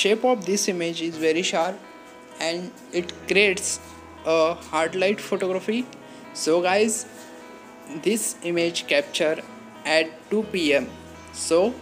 shape of this image is very sharp and it creates a hard light photography. So guys this image capture at 2 pm so